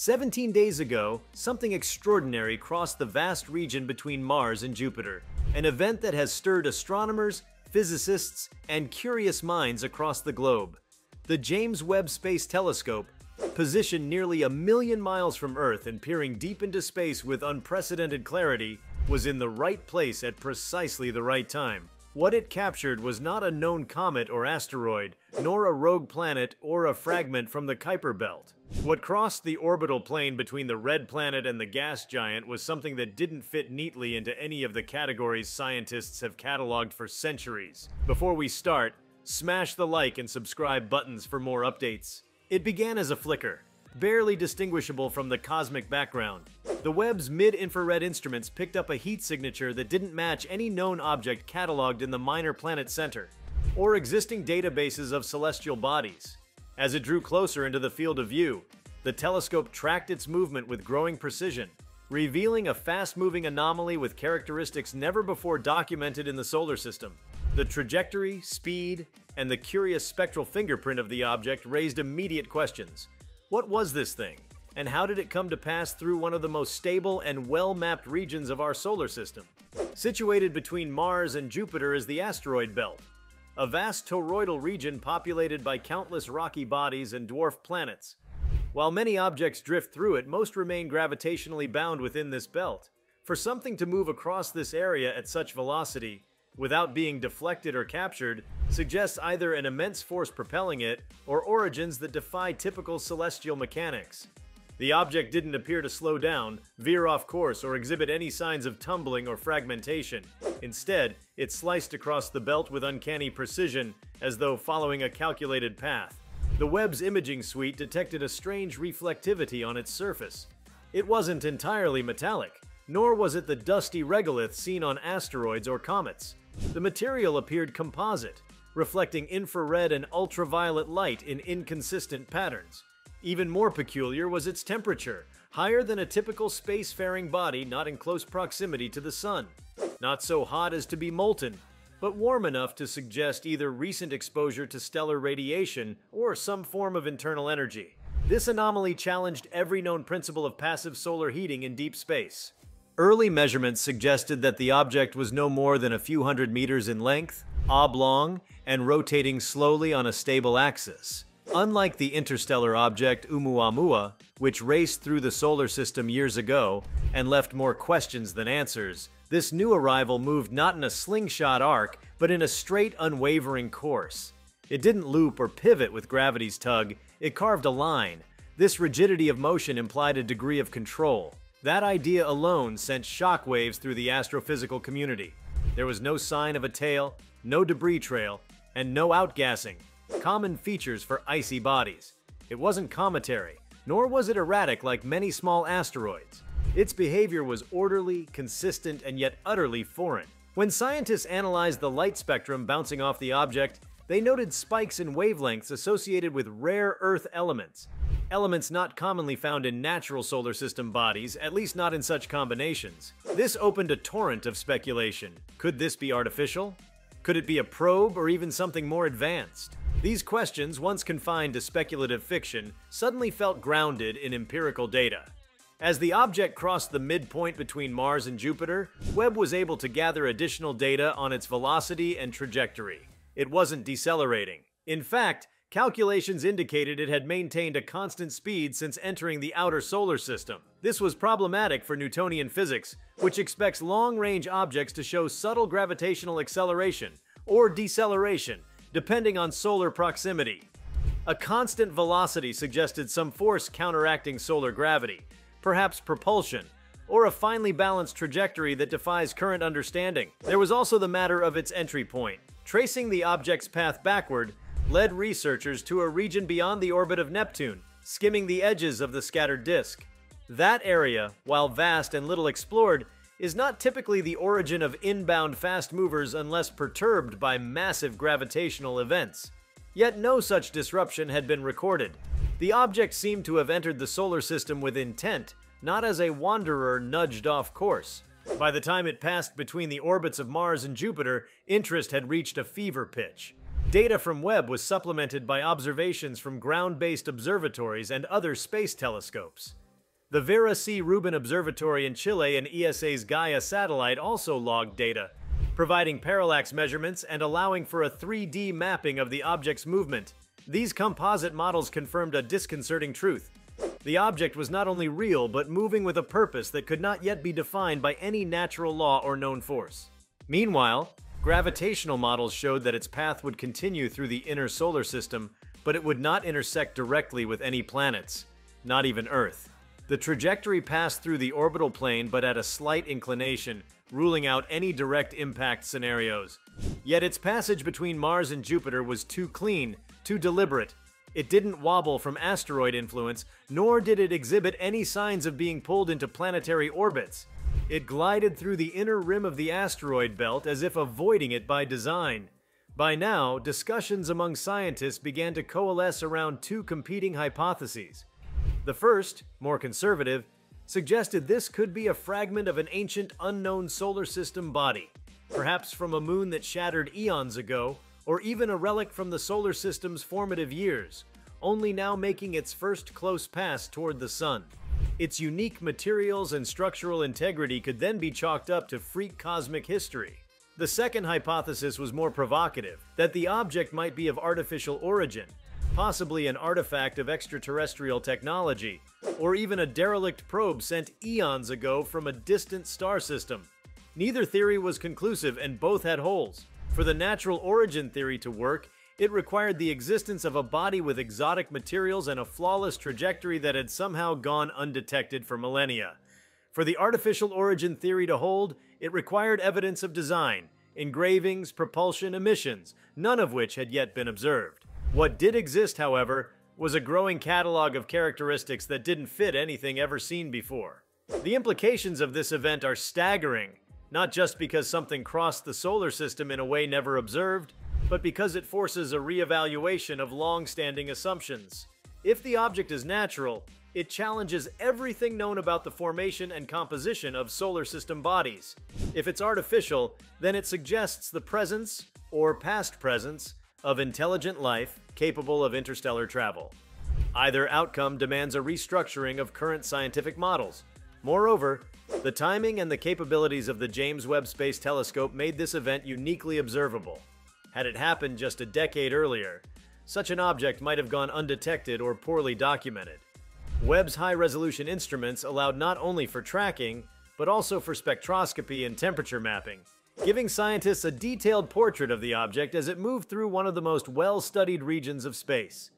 17 days ago, something extraordinary crossed the vast region between Mars and Jupiter, an event that has stirred astronomers, physicists, and curious minds across the globe. The James Webb Space Telescope, positioned nearly a million miles from Earth and peering deep into space with unprecedented clarity, was in the right place at precisely the right time. What it captured was not a known comet or asteroid, nor a rogue planet or a fragment from the Kuiper Belt. What crossed the orbital plane between the red planet and the gas giant was something that didn't fit neatly into any of the categories scientists have cataloged for centuries. Before we start, smash the like and subscribe buttons for more updates. It began as a flicker, barely distinguishable from the cosmic background. The Webb's mid-infrared instruments picked up a heat signature that didn't match any known object cataloged in the Minor Planet Center, or existing databases of celestial bodies. As it drew closer into the field of view, the telescope tracked its movement with growing precision, revealing a fast-moving anomaly with characteristics never before documented in the solar system. The trajectory, speed, and the curious spectral fingerprint of the object raised immediate questions. What was this thing? And how did it come to pass through one of the most stable and well-mapped regions of our solar system? Situated between Mars and Jupiter is the asteroid belt, a vast toroidal region populated by countless rocky bodies and dwarf planets. While many objects drift through it, most remain gravitationally bound within this belt. For something to move across this area at such velocity, without being deflected or captured, suggests either an immense force propelling it or origins that defy typical celestial mechanics. The object didn't appear to slow down, veer off course, or exhibit any signs of tumbling or fragmentation. Instead, it sliced across the belt with uncanny precision, as though following a calculated path. The Webb's imaging suite detected a strange reflectivity on its surface. It wasn't entirely metallic, nor was it the dusty regolith seen on asteroids or comets. The material appeared composite, reflecting infrared and ultraviolet light in inconsistent patterns. Even more peculiar was its temperature, higher than a typical spacefaring body not in close proximity to the sun. Not so hot as to be molten, but warm enough to suggest either recent exposure to stellar radiation or some form of internal energy. This anomaly challenged every known principle of passive solar heating in deep space. Early measurements suggested that the object was no more than a few hundred meters in length, oblong, and rotating slowly on a stable axis. Unlike the interstellar object Oumuamua, which raced through the solar system years ago and left more questions than answers, this new arrival moved not in a slingshot arc, but in a straight, unwavering course. It didn't loop or pivot with gravity's tug, it carved a line. This rigidity of motion implied a degree of control. That idea alone sent shockwaves through the astrophysical community. There was no sign of a tail, no debris trail, and no outgassing, common features for icy bodies. It wasn't cometary, nor was it erratic like many small asteroids. Its behavior was orderly, consistent, and yet utterly foreign. When scientists analyzed the light spectrum bouncing off the object, they noted spikes in wavelengths associated with rare Earth elements, elements not commonly found in natural solar system bodies, at least not in such combinations. This opened a torrent of speculation. Could this be artificial? Could it be a probe or even something more advanced? These questions, once confined to speculative fiction, suddenly felt grounded in empirical data. As the object crossed the midpoint between Mars and Jupiter, Webb was able to gather additional data on its velocity and trajectory. It wasn't decelerating. In fact, Calculations indicated it had maintained a constant speed since entering the outer solar system. This was problematic for Newtonian physics, which expects long-range objects to show subtle gravitational acceleration, or deceleration, depending on solar proximity. A constant velocity suggested some force counteracting solar gravity, perhaps propulsion, or a finely balanced trajectory that defies current understanding. There was also the matter of its entry point. Tracing the object's path backward, led researchers to a region beyond the orbit of Neptune, skimming the edges of the scattered disk. That area, while vast and little explored, is not typically the origin of inbound fast movers unless perturbed by massive gravitational events. Yet no such disruption had been recorded. The object seemed to have entered the solar system with intent, not as a wanderer nudged off course. By the time it passed between the orbits of Mars and Jupiter, interest had reached a fever pitch. Data from Webb was supplemented by observations from ground-based observatories and other space telescopes. The Vera C. Rubin Observatory in Chile and ESA's Gaia satellite also logged data, providing parallax measurements and allowing for a 3D mapping of the object's movement. These composite models confirmed a disconcerting truth. The object was not only real, but moving with a purpose that could not yet be defined by any natural law or known force. Meanwhile, gravitational models showed that its path would continue through the inner solar system, but it would not intersect directly with any planets, not even Earth. The trajectory passed through the orbital plane but at a slight inclination, ruling out any direct impact scenarios. Yet its passage between Mars and Jupiter was too clean, too deliberate. It didn't wobble from asteroid influence, nor did it exhibit any signs of being pulled into planetary orbits. It glided through the inner rim of the asteroid belt as if avoiding it by design. By now, discussions among scientists began to coalesce around two competing hypotheses. The first, more conservative, suggested this could be a fragment of an ancient unknown solar system body, perhaps from a moon that shattered eons ago, or even a relic from the solar system's formative years, only now making its first close pass toward the sun. Its unique materials and structural integrity could then be chalked up to freak cosmic history. The second hypothesis was more provocative, that the object might be of artificial origin, possibly an artifact of extraterrestrial technology, or even a derelict probe sent eons ago from a distant star system. Neither theory was conclusive and both had holes. For the natural origin theory to work, it required the existence of a body with exotic materials and a flawless trajectory that had somehow gone undetected for millennia. For the artificial origin theory to hold, it required evidence of design, engravings, propulsion, emissions, none of which had yet been observed. What did exist, however, was a growing catalog of characteristics that didn't fit anything ever seen before. The implications of this event are staggering, not just because something crossed the solar system in a way never observed, but because it forces a reevaluation of long-standing assumptions. If the object is natural, it challenges everything known about the formation and composition of solar system bodies. If it's artificial, then it suggests the presence, or past presence, of intelligent life capable of interstellar travel. Either outcome demands a restructuring of current scientific models. Moreover, the timing and the capabilities of the James Webb Space Telescope made this event uniquely observable. Had it happened just a decade earlier, such an object might have gone undetected or poorly documented. Webb's high-resolution instruments allowed not only for tracking, but also for spectroscopy and temperature mapping, giving scientists a detailed portrait of the object as it moved through one of the most well-studied regions of space.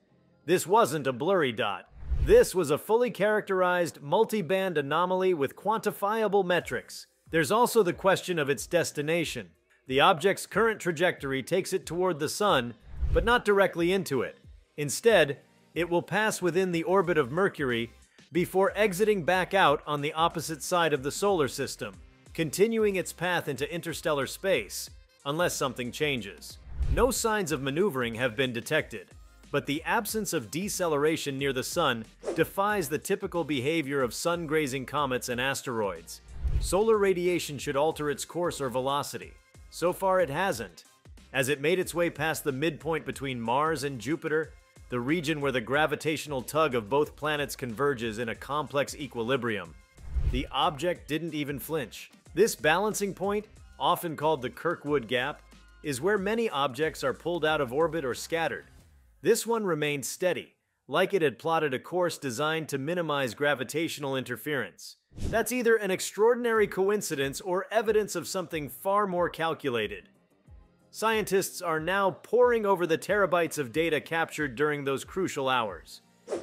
This wasn't a blurry dot. This was a fully characterized, multi-band anomaly with quantifiable metrics. There's also the question of its destination. The object's current trajectory takes it toward the Sun, but not directly into it. Instead, it will pass within the orbit of Mercury before exiting back out on the opposite side of the solar system continuing its path into interstellar space, unless something changes. No signs of maneuvering have been detected, but the absence of deceleration near the Sun defies the typical behavior of sun-grazing comets and asteroids. Solar radiation should alter its course or velocity. So far it hasn't. As it made its way past the midpoint between Mars and Jupiter, the region where the gravitational tug of both planets converges in a complex equilibrium, the object didn't even flinch. This balancing point, often called the Kirkwood Gap, is where many objects are pulled out of orbit or scattered. This one remained steady, like it had plotted a course designed to minimize gravitational interference. That's either an extraordinary coincidence or evidence of something far more calculated. Scientists are now poring over the terabytes of data captured during those crucial hours.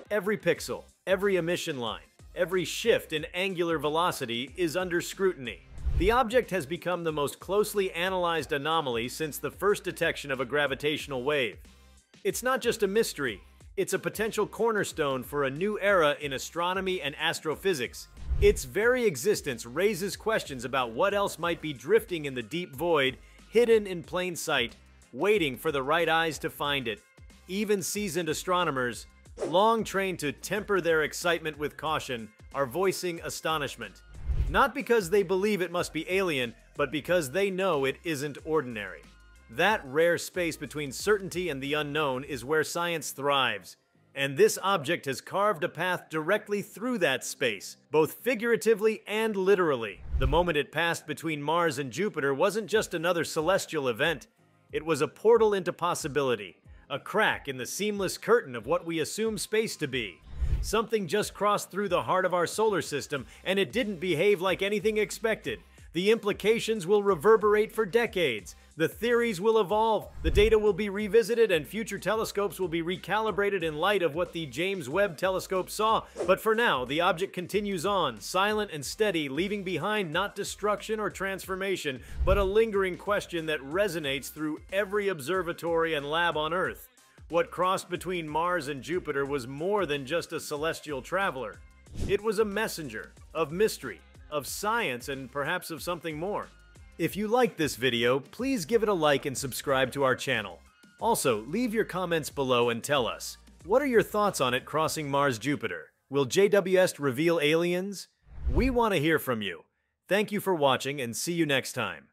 Every pixel, every emission line, every shift in angular velocity is under scrutiny. The object has become the most closely analyzed anomaly since the first detection of a gravitational wave. It's not just a mystery, it's a potential cornerstone for a new era in astronomy and astrophysics. Its very existence raises questions about what else might be drifting in the deep void, hidden in plain sight, waiting for the right eyes to find it. Even seasoned astronomers, long trained to temper their excitement with caution, are voicing astonishment. Not because they believe it must be alien, but because they know it isn't ordinary. That rare space between certainty and the unknown is where science thrives, and this object has carved a path directly through that space, both figuratively and literally. The moment it passed between Mars and Jupiter wasn't just another celestial event, it was a portal into possibility, a crack in the seamless curtain of what we assume space to be. Something just crossed through the heart of our solar system, and it didn't behave like anything expected. The implications will reverberate for decades, the theories will evolve, the data will be revisited, and future telescopes will be recalibrated in light of what the James Webb telescope saw. But for now, the object continues on, silent and steady, leaving behind not destruction or transformation, but a lingering question that resonates through every observatory and lab on Earth. What crossed between Mars and Jupiter was more than just a celestial traveler. It was a messenger of mystery, of science, and perhaps of something more. If you liked this video, please give it a like and subscribe to our channel. Also, leave your comments below and tell us, what are your thoughts on it crossing Mars-Jupiter? Will JWST reveal aliens? We want to hear from you. Thank you for watching and see you next time.